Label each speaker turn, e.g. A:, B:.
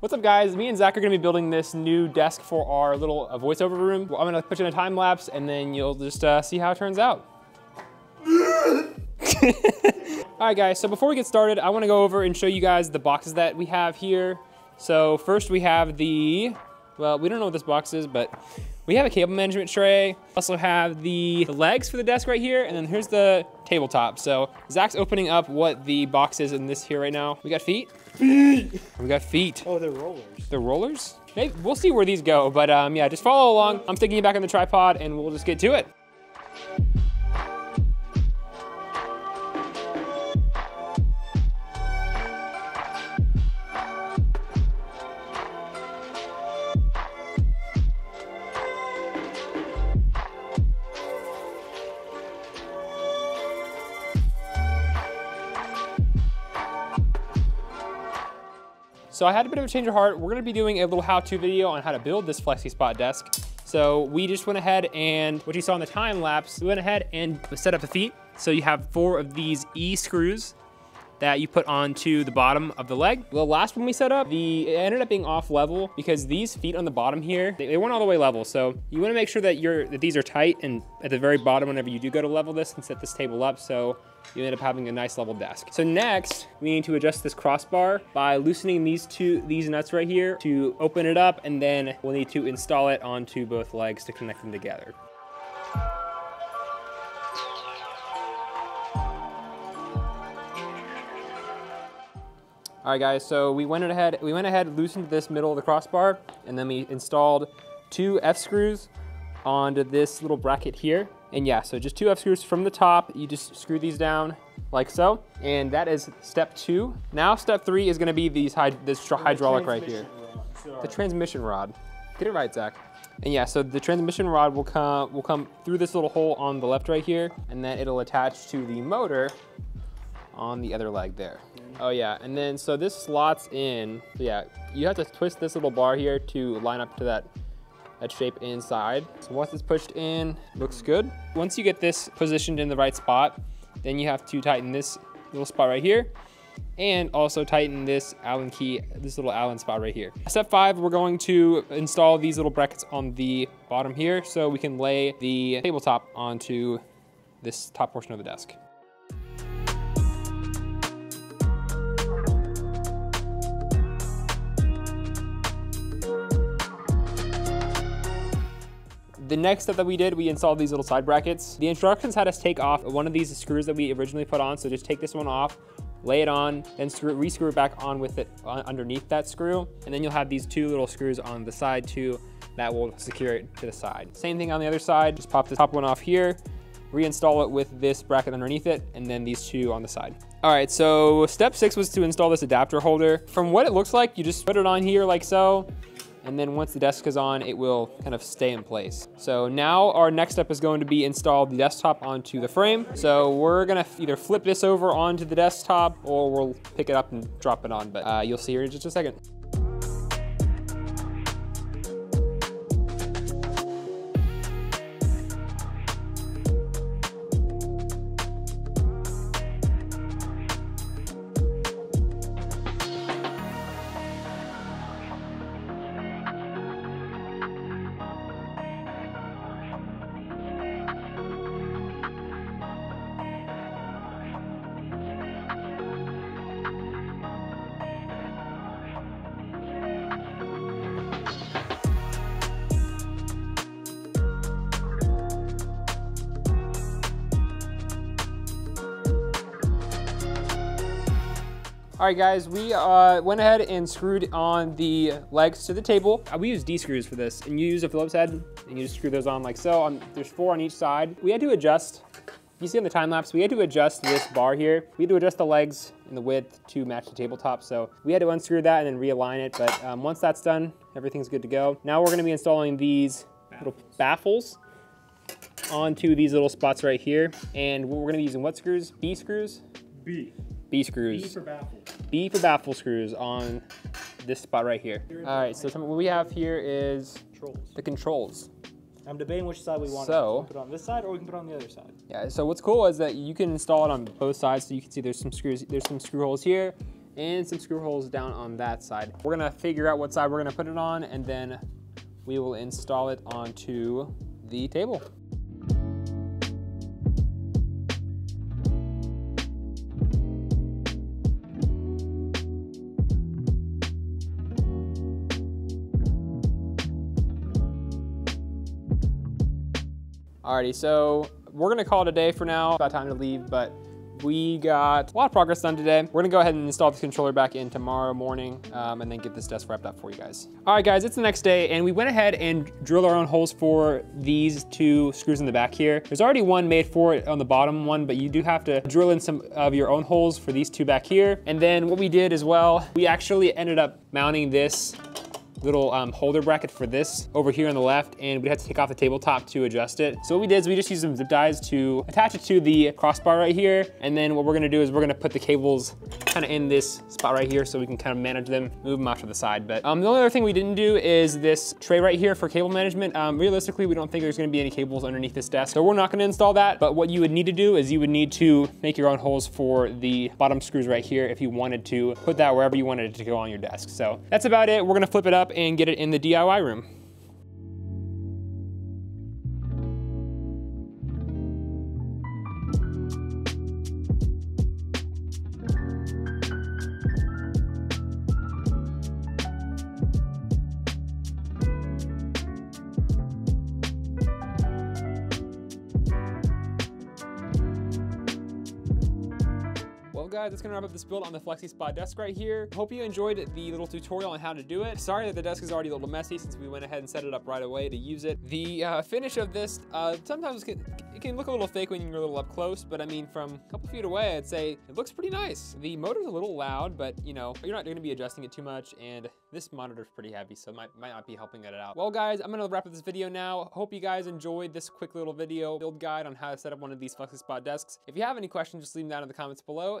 A: What's up guys? Me and Zack are gonna be building this new desk for our little uh, voiceover room. I'm gonna put you in a time lapse and then you'll just uh, see how it turns out. All right guys, so before we get started, I wanna go over and show you guys the boxes that we have here. So first we have the, well, we don't know what this box is, but we have a cable management tray. Also have the, the legs for the desk right here, and then here's the tabletop. So Zack's opening up what the box is in this here right now. We got feet. Feet. We got feet.
B: Oh, they're rollers.
A: They're rollers? Maybe, we'll see where these go, but um, yeah, just follow along. I'm sticking it back on the tripod and we'll just get to it. So I had a bit of a change of heart. We're gonna be doing a little how-to video on how to build this FlexiSpot desk. So we just went ahead and, what you saw in the time lapse, we went ahead and set up the feet. So you have four of these E screws that you put onto the bottom of the leg. The last one we set up, the it ended up being off level because these feet on the bottom here, they, they weren't all the way level. So you wanna make sure that, you that these are tight and at the very bottom whenever you do go to level this and set this table up. So you end up having a nice level desk. So next, we need to adjust this crossbar by loosening these two, these nuts right here to open it up, and then we'll need to install it onto both legs to connect them together. All right guys, so we went ahead, we went ahead, and loosened this middle of the crossbar, and then we installed two F screws onto this little bracket here. And yeah, so just two F screws from the top, you just screw these down like so. And that is step two. Now step three is gonna be these this hydraulic right here. The transmission rod. Get it right, Zack. And yeah, so the transmission rod will come will come through this little hole on the left right here, and then it'll attach to the motor on the other leg there. Oh yeah, and then so this slots in, so yeah, you have to twist this little bar here to line up to that, that shape inside. So once it's pushed in, looks good. Once you get this positioned in the right spot, then you have to tighten this little spot right here and also tighten this Allen key, this little Allen spot right here. Step five, we're going to install these little brackets on the bottom here so we can lay the tabletop onto this top portion of the desk. The next step that we did, we installed these little side brackets. The instructions had us take off one of these screws that we originally put on, so just take this one off, lay it on, then screw, re-screw it back on with it on, underneath that screw, and then you'll have these two little screws on the side too that will secure it to the side. Same thing on the other side, just pop the top one off here, reinstall it with this bracket underneath it, and then these two on the side. All right, so step six was to install this adapter holder. From what it looks like, you just put it on here like so, and then once the desk is on, it will kind of stay in place. So now our next step is going to be install the desktop onto the frame. So we're gonna either flip this over onto the desktop or we'll pick it up and drop it on, but uh, you'll see here in just a second. All right, guys, we uh, went ahead and screwed on the legs to the table. Uh, we use D screws for this, and you use a Phillips head, and you just screw those on like so. On, there's four on each side. We had to adjust, you see on the time lapse, we had to adjust this bar here. We had to adjust the legs and the width to match the tabletop, so we had to unscrew that and then realign it, but um, once that's done, everything's good to go. Now we're gonna be installing these little baffles onto these little spots right here, and we're gonna be using what screws? B screws?
B: B.
A: B screws.
B: B for baffle.
A: B for baffle screws on this spot right here. All right, so what we have here is
B: Controls.
A: the controls.
B: I'm debating which side we want
A: So-
B: to put on this side or we can put it on the other side.
A: Yeah, so what's cool is that you can install it on both sides. So you can see there's some screws, there's some screw holes here, and some screw holes down on that side. We're gonna figure out what side we're gonna put it on and then we will install it onto the table. Alrighty, so we're gonna call it a day for now. About time to leave, but we got a lot of progress done today. We're gonna go ahead and install the controller back in tomorrow morning um, and then get this desk wrapped up for you guys. All right guys, it's the next day and we went ahead and drilled our own holes for these two screws in the back here. There's already one made for it on the bottom one, but you do have to drill in some of your own holes for these two back here. And then what we did as well, we actually ended up mounting this little um, holder bracket for this over here on the left and we had to take off the tabletop to adjust it. So what we did is we just used some zip ties to attach it to the crossbar right here. And then what we're gonna do is we're gonna put the cables kind of in this spot right here so we can kind of manage them, move them off to the side. But um, the only other thing we didn't do is this tray right here for cable management. Um, realistically, we don't think there's gonna be any cables underneath this desk. So we're not gonna install that. But what you would need to do is you would need to make your own holes for the bottom screws right here if you wanted to put that wherever you wanted it to go on your desk. So that's about it. We're gonna flip it up and get it in the DIY room. Guys, that's gonna wrap up this build on the FlexiSpot desk right here. Hope you enjoyed the little tutorial on how to do it. Sorry that the desk is already a little messy since we went ahead and set it up right away to use it. The uh, finish of this, uh, sometimes can, it can look a little fake when you're a little up close, but I mean, from a couple feet away, I'd say it looks pretty nice. The motor's a little loud, but you know, you're not gonna be adjusting it too much, and this monitor's pretty heavy, so it might, might not be helping it out. Well guys, I'm gonna wrap up this video now. Hope you guys enjoyed this quick little video build guide on how to set up one of these FlexiSpot desks. If you have any questions, just leave them down in the comments below,